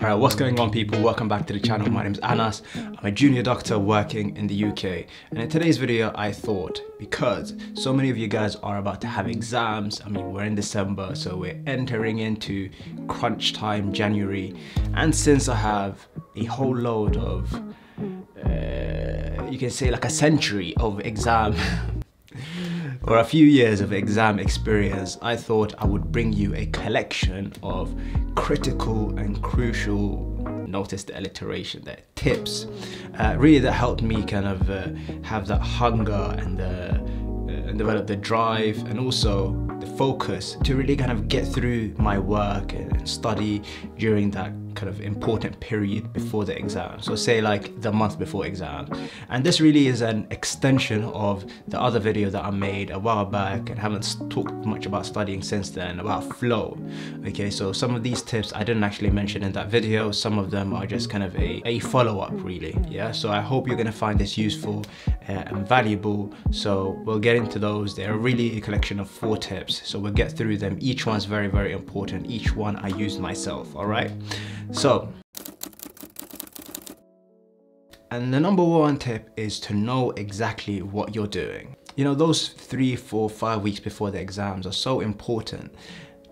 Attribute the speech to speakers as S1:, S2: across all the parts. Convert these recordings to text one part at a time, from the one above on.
S1: Alright, what's going on people? Welcome back to the channel. My name is Anas. I'm a junior doctor working in the UK. And in today's video, I thought, because so many of you guys are about to have exams, I mean, we're in December, so we're entering into crunch time, January. And since I have a whole load of, uh, you can say like a century of exam or a few years of exam experience, I thought I would bring you a collection of critical and crucial, notice the alliteration. There, tips, uh, really that helped me kind of uh, have that hunger and, the, uh, and develop the drive and also the focus to really kind of get through my work and study during that kind of important period before the exam. So say like the month before exam. And this really is an extension of the other video that I made a while back and haven't talked much about studying since then, about flow. Okay, so some of these tips I didn't actually mention in that video. Some of them are just kind of a, a follow-up really. Yeah, so I hope you're gonna find this useful uh, and valuable. So we'll get into those. They're really a collection of four tips. So we'll get through them. Each one's very, very important. Each one I use myself, all right? So, and the number one tip is to know exactly what you're doing. You know, those three, four, five weeks before the exams are so important.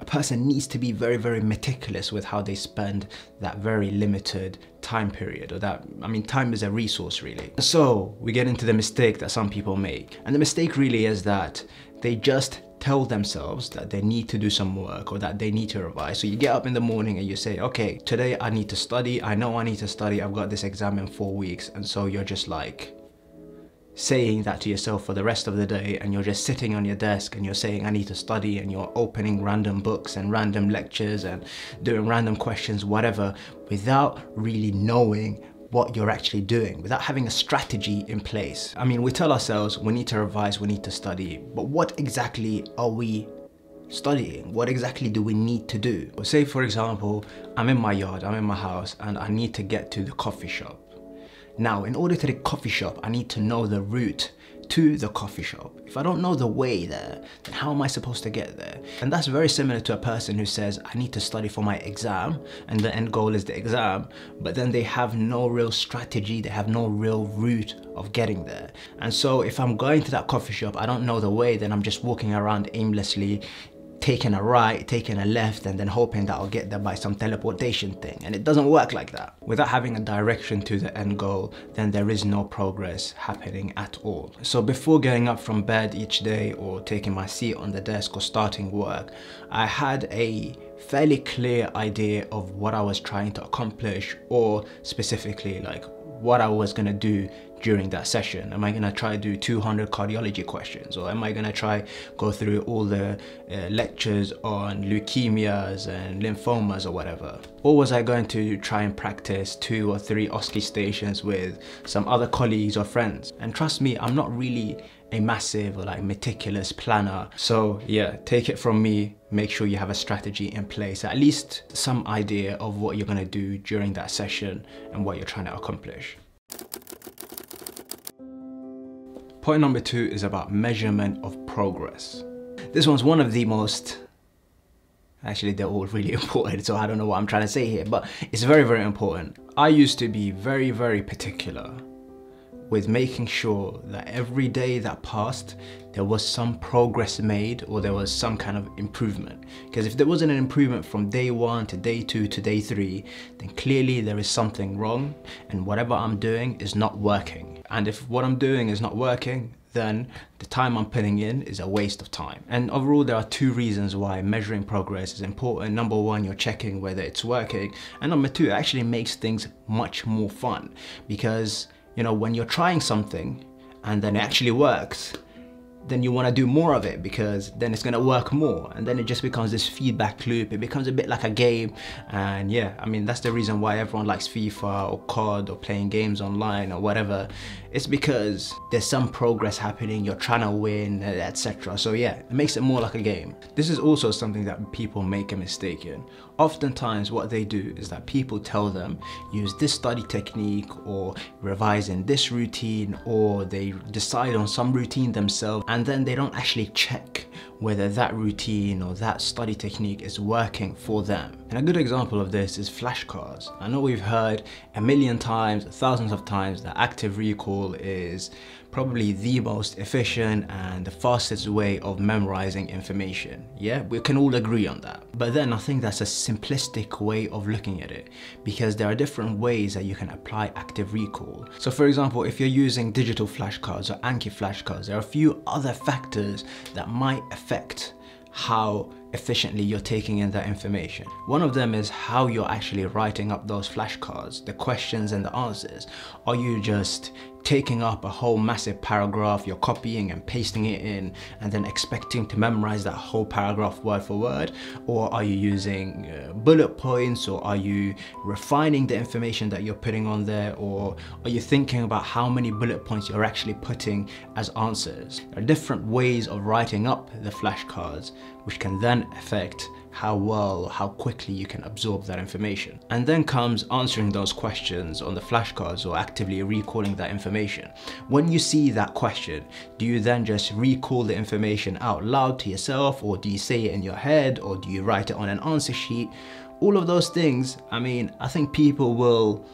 S1: A person needs to be very, very meticulous with how they spend that very limited time period or that, I mean, time is a resource really. So we get into the mistake that some people make. And the mistake really is that they just tell themselves that they need to do some work or that they need to revise. So you get up in the morning and you say, okay, today I need to study. I know I need to study. I've got this exam in four weeks. And so you're just like saying that to yourself for the rest of the day and you're just sitting on your desk and you're saying I need to study and you're opening random books and random lectures and doing random questions, whatever, without really knowing what you're actually doing without having a strategy in place. I mean, we tell ourselves we need to revise, we need to study, but what exactly are we studying? What exactly do we need to do? Say for example, I'm in my yard, I'm in my house and I need to get to the coffee shop. Now, in order to the coffee shop, I need to know the route to the coffee shop. If I don't know the way there, then how am I supposed to get there? And that's very similar to a person who says, I need to study for my exam, and the end goal is the exam, but then they have no real strategy, they have no real route of getting there. And so if I'm going to that coffee shop, I don't know the way, then I'm just walking around aimlessly taking a right, taking a left, and then hoping that I'll get there by some teleportation thing. And it doesn't work like that. Without having a direction to the end goal, then there is no progress happening at all. So before getting up from bed each day or taking my seat on the desk or starting work, I had a fairly clear idea of what I was trying to accomplish or specifically like what I was gonna do during that session? Am I gonna try to do 200 cardiology questions or am I gonna try go through all the uh, lectures on leukemias and lymphomas or whatever? Or was I going to try and practice two or three OSCE stations with some other colleagues or friends? And trust me, I'm not really a massive or like meticulous planner. So yeah, take it from me, make sure you have a strategy in place, at least some idea of what you're gonna do during that session and what you're trying to accomplish. Point number two is about measurement of progress. This one's one of the most, actually they're all really important, so I don't know what I'm trying to say here, but it's very, very important. I used to be very, very particular with making sure that every day that passed, there was some progress made or there was some kind of improvement. Because if there wasn't an improvement from day one to day two to day three, then clearly there is something wrong and whatever I'm doing is not working. And if what I'm doing is not working, then the time I'm putting in is a waste of time. And overall, there are two reasons why measuring progress is important. Number one, you're checking whether it's working. And number two, it actually makes things much more fun because you know, when you're trying something and then it actually works, then you want to do more of it because then it's going to work more. And then it just becomes this feedback loop. It becomes a bit like a game. And yeah i mean that's the reason why everyone likes fifa or cod or playing games online or whatever it's because there's some progress happening, you're trying to win, etc. So yeah, it makes it more like a game. This is also something that people make a mistake in. Oftentimes what they do is that people tell them use this study technique or revise in this routine or they decide on some routine themselves and then they don't actually check whether that routine or that study technique is working for them. And a good example of this is flashcards. I know we've heard a million times, thousands of times that active recall is probably the most efficient and the fastest way of memorizing information. Yeah, we can all agree on that. But then I think that's a simplistic way of looking at it because there are different ways that you can apply active recall. So for example, if you're using digital flashcards or Anki flashcards, there are a few other factors that might affect how efficiently you're taking in that information. One of them is how you're actually writing up those flashcards, the questions and the answers. Are you just taking up a whole massive paragraph, you're copying and pasting it in and then expecting to memorize that whole paragraph word for word? Or are you using uh, bullet points or are you refining the information that you're putting on there? Or are you thinking about how many bullet points you're actually putting as answers? There are different ways of writing up the flashcards which can then affect how well, how quickly you can absorb that information. And then comes answering those questions on the flashcards or actively recalling that information. When you see that question, do you then just recall the information out loud to yourself or do you say it in your head or do you write it on an answer sheet? All of those things, I mean, I think people will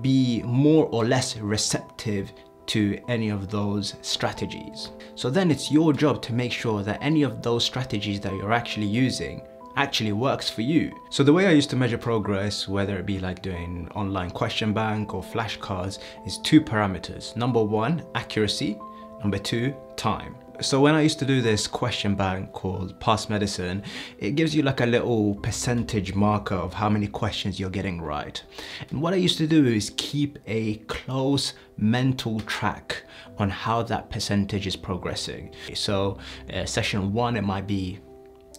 S1: be more or less receptive to any of those strategies. So then it's your job to make sure that any of those strategies that you're actually using actually works for you. So the way I used to measure progress, whether it be like doing online question bank or flashcards, is two parameters. Number one, accuracy. Number two, time. So when I used to do this question bank called Passmedicine, it gives you like a little percentage marker of how many questions you're getting right. And what I used to do is keep a close mental track on how that percentage is progressing. So uh, session one, it might be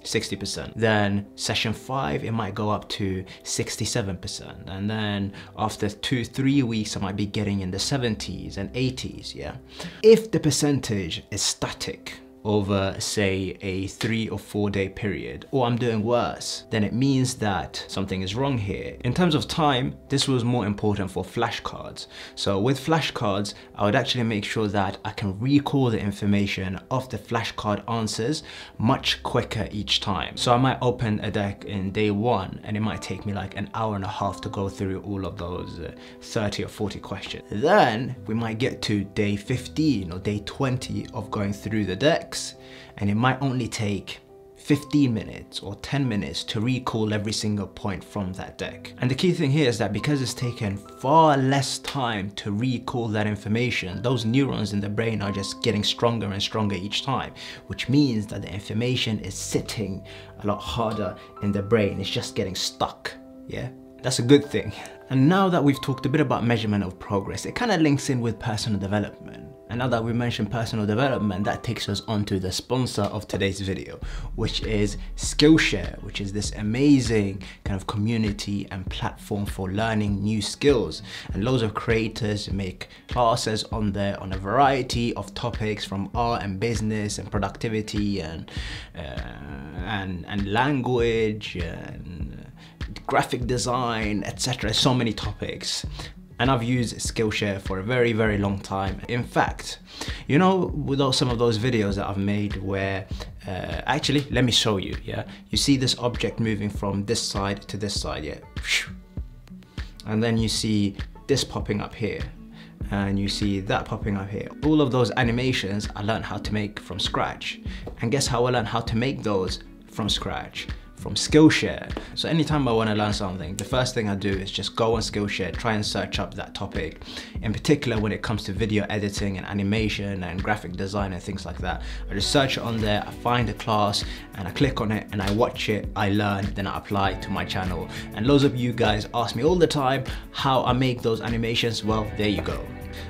S1: 60%. Then session five, it might go up to 67%. And then after two, three weeks, I might be getting in the 70s and 80s, yeah? If the percentage is static, over say a three or four day period or I'm doing worse then it means that something is wrong here. In terms of time this was more important for flashcards so with flashcards I would actually make sure that I can recall the information of the flashcard answers much quicker each time. So I might open a deck in day one and it might take me like an hour and a half to go through all of those uh, 30 or 40 questions. Then we might get to day 15 or day 20 of going through the deck and it might only take 15 minutes or 10 minutes to recall every single point from that deck. And the key thing here is that because it's taken far less time to recall that information, those neurons in the brain are just getting stronger and stronger each time, which means that the information is sitting a lot harder in the brain. It's just getting stuck, yeah? That's a good thing. And now that we've talked a bit about measurement of progress, it kind of links in with personal development. And now that we mentioned personal development, that takes us on to the sponsor of today's video, which is Skillshare, which is this amazing kind of community and platform for learning new skills. And loads of creators make classes on there on a variety of topics from art and business and productivity and, uh, and, and language and graphic design, etc. So many topics and I've used Skillshare for a very, very long time. In fact, you know, with some of those videos that I've made where, uh, actually, let me show you, yeah? You see this object moving from this side to this side, yeah? And then you see this popping up here and you see that popping up here. All of those animations I learned how to make from scratch. And guess how I learned how to make those from scratch? From Skillshare. So anytime I want to learn something, the first thing I do is just go on Skillshare, try and search up that topic. In particular, when it comes to video editing and animation and graphic design and things like that. I just search it on there, I find a class and I click on it and I watch it, I learn, then I apply to my channel. And loads of you guys ask me all the time how I make those animations. Well, there you go.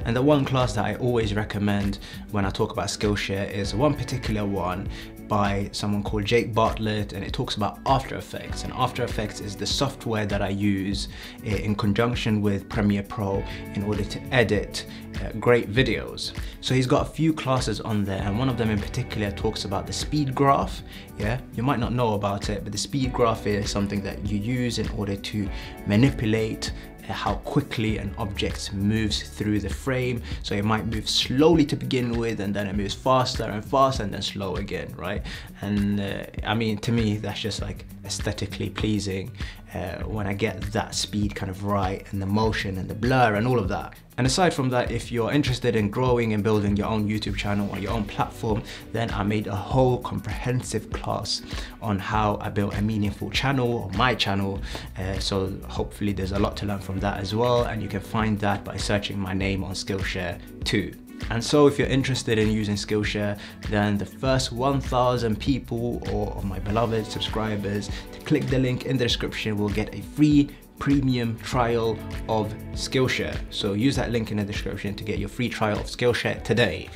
S1: And the one class that I always recommend when I talk about Skillshare is one particular one by someone called Jake Bartlett and it talks about After Effects and After Effects is the software that I use in conjunction with Premiere Pro in order to edit uh, great videos. So he's got a few classes on there and one of them in particular talks about the speed graph. Yeah, you might not know about it, but the speed graph is something that you use in order to manipulate how quickly an object moves through the frame. So it might move slowly to begin with and then it moves faster and faster and then slow again, right? And uh, I mean, to me, that's just like aesthetically pleasing uh, when I get that speed kind of right and the motion and the blur and all of that. And aside from that, if you're interested in growing and building your own YouTube channel or your own platform, then I made a whole comprehensive class on how I built a meaningful channel or my channel. Uh, so hopefully there's a lot to learn from that as well. And you can find that by searching my name on Skillshare too. And so if you're interested in using Skillshare, then the first 1000 people or my beloved subscribers to click the link in the description will get a free premium trial of Skillshare. So use that link in the description to get your free trial of Skillshare today.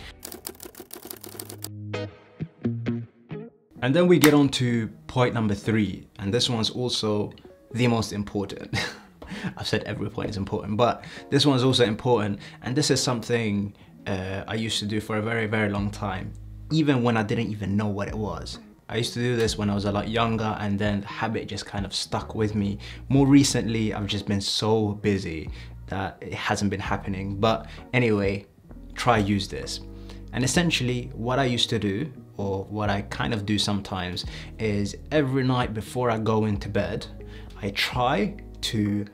S1: And then we get on to point number three, and this one's also the most important. I've said every point is important, but this one's also important, and this is something uh, I used to do for a very, very long time, even when I didn't even know what it was. I used to do this when I was a lot younger and then the habit just kind of stuck with me. More recently, I've just been so busy that it hasn't been happening. But anyway, try use this. And essentially what I used to do, or what I kind of do sometimes, is every night before I go into bed, I try to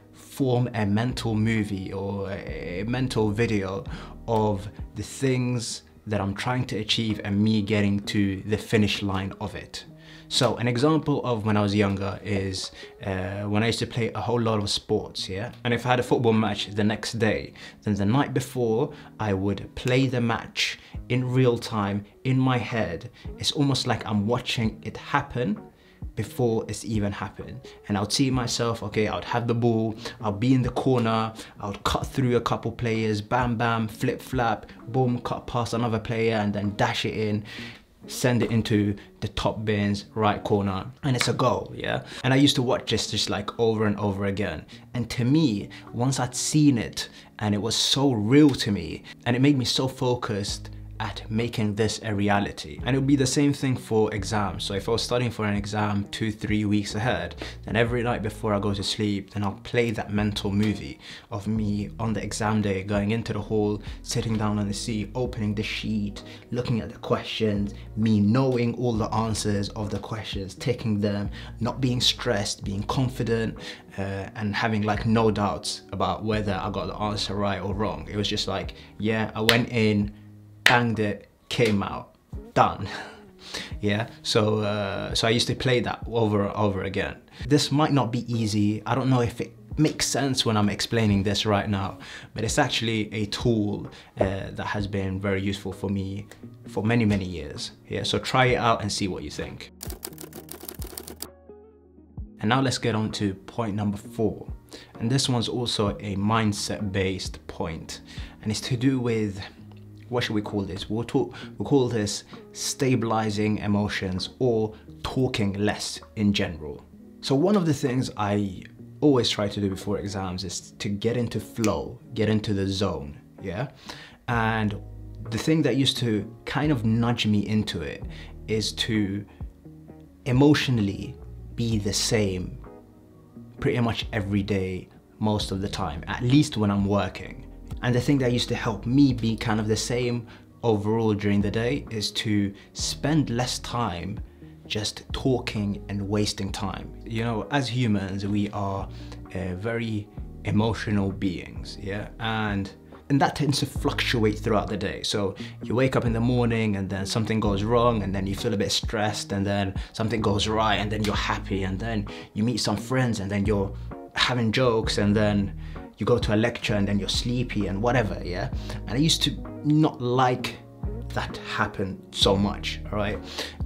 S1: form a mental movie or a mental video of the things that I'm trying to achieve and me getting to the finish line of it. So an example of when I was younger is uh, when I used to play a whole lot of sports, yeah? And if I had a football match the next day, then the night before I would play the match in real time in my head. It's almost like I'm watching it happen before it's even happened. And I would see myself, okay, I would have the ball, I'll be in the corner, I would cut through a couple players, bam, bam, flip, flap, boom, cut past another player and then dash it in send it into the top bins right corner and it's a goal yeah and i used to watch this just like over and over again and to me once i'd seen it and it was so real to me and it made me so focused at making this a reality. And it would be the same thing for exams. So if I was studying for an exam two, three weeks ahead, then every night before I go to sleep, then I'll play that mental movie of me on the exam day, going into the hall, sitting down on the seat, opening the sheet, looking at the questions, me knowing all the answers of the questions, taking them, not being stressed, being confident, uh, and having like no doubts about whether I got the answer right or wrong. It was just like, yeah, I went in, banged it, came out, done. yeah, so, uh, so I used to play that over and over again. This might not be easy. I don't know if it makes sense when I'm explaining this right now, but it's actually a tool uh, that has been very useful for me for many, many years. Yeah, so try it out and see what you think. And now let's get on to point number four. And this one's also a mindset based point and it's to do with what should we call this? We'll talk, we'll call this stabilizing emotions or talking less in general. So one of the things I always try to do before exams is to get into flow, get into the zone, yeah? And the thing that used to kind of nudge me into it is to emotionally be the same pretty much every day, most of the time, at least when I'm working. And the thing that used to help me be kind of the same overall during the day is to spend less time just talking and wasting time. You know, as humans, we are uh, very emotional beings, yeah? And and that tends to fluctuate throughout the day. So you wake up in the morning and then something goes wrong and then you feel a bit stressed and then something goes right and then you're happy and then you meet some friends and then you're having jokes and then you go to a lecture and then you're sleepy and whatever, yeah? And I used to not like that happen so much, all right?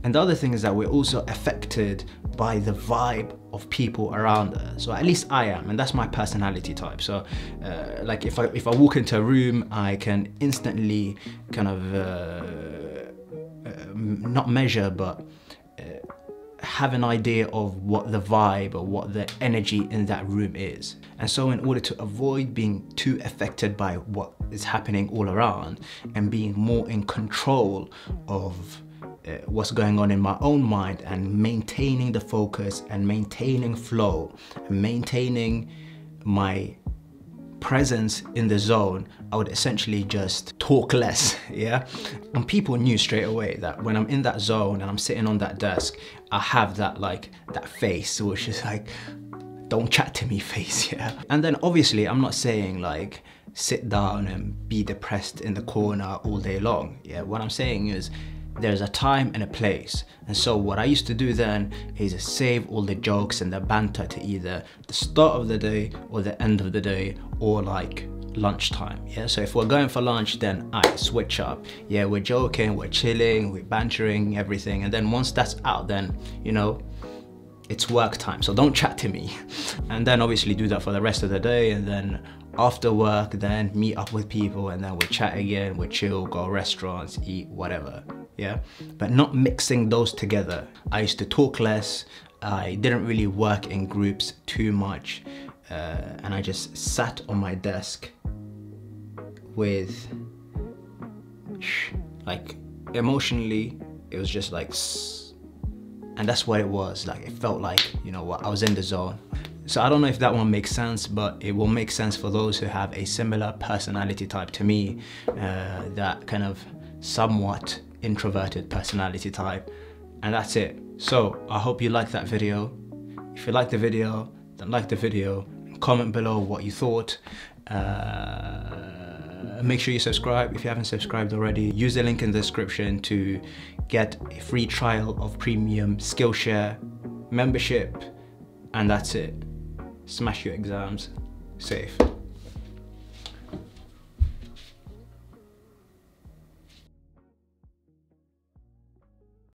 S1: And the other thing is that we're also affected by the vibe of people around us. So at least I am, and that's my personality type. So uh, like if I, if I walk into a room, I can instantly kind of, uh, uh, not measure, but have an idea of what the vibe or what the energy in that room is. And so in order to avoid being too affected by what is happening all around and being more in control of uh, what's going on in my own mind and maintaining the focus and maintaining flow and maintaining my presence in the zone, I would essentially just talk less, yeah? And people knew straight away that when I'm in that zone and I'm sitting on that desk, I have that like, that face, which is like, don't chat to me face, yeah? And then obviously I'm not saying like, sit down and be depressed in the corner all day long, yeah? What I'm saying is, there's a time and a place. And so what I used to do then is save all the jokes and the banter to either the start of the day or the end of the day or like lunchtime. Yeah, so if we're going for lunch, then I switch up. Yeah, we're joking, we're chilling, we're bantering, everything. And then once that's out, then, you know, it's work time. So don't chat to me. And then obviously do that for the rest of the day. And then after work, then meet up with people and then we chat again, we chill, go restaurants, eat, whatever yeah? But not mixing those together. I used to talk less, I didn't really work in groups too much, uh, and I just sat on my desk with, like, emotionally, it was just like, and that's what it was. Like, it felt like, you know what, I was in the zone. So I don't know if that one makes sense, but it will make sense for those who have a similar personality type to me, uh, that kind of somewhat introverted personality type and that's it. So I hope you liked that video. If you liked the video, then like the video, comment below what you thought. Uh, make sure you subscribe if you haven't subscribed already. Use the link in the description to get a free trial of premium Skillshare membership and that's it. Smash your exams. Safe.